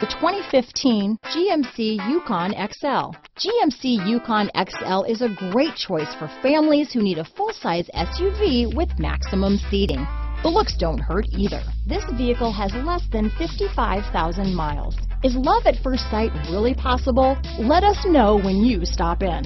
The 2015 GMC Yukon XL. GMC Yukon XL is a great choice for families who need a full-size SUV with maximum seating. The looks don't hurt either. This vehicle has less than 55,000 miles. Is love at first sight really possible? Let us know when you stop in.